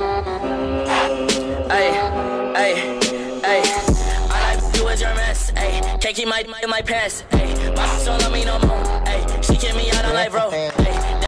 Ay, ay, ay. All I do is your mess. Ay, can't keep my my, my pants. Ay, my sister don't love me no more. Ay, she kick me out of life, bro.